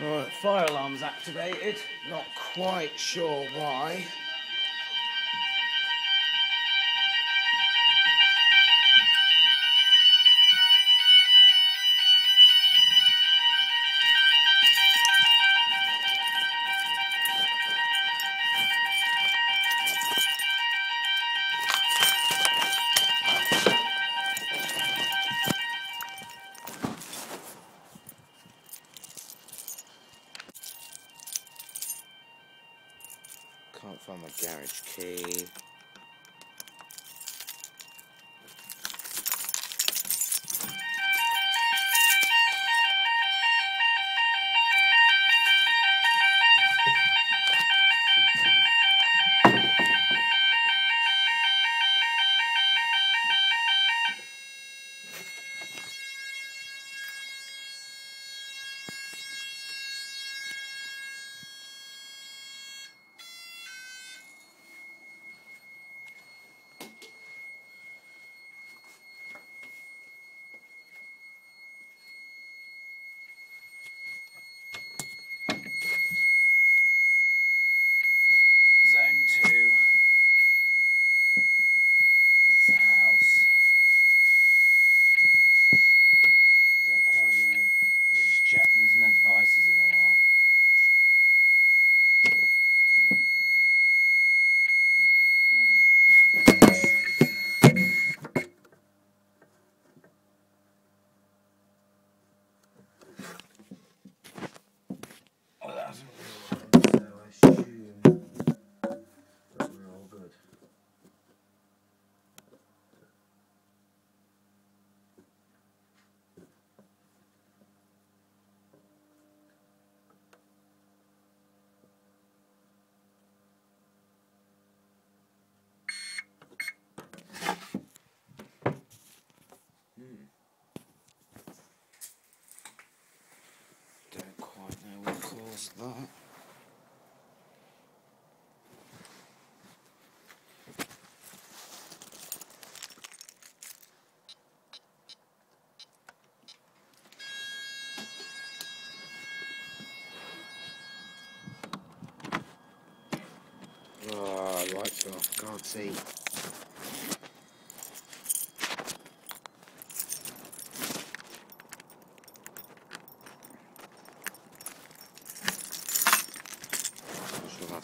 Right, fire alarm's activated. Not quite sure why. Can't find my garage key. Caused that. Oh, lights off. Can't see.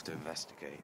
To investigate.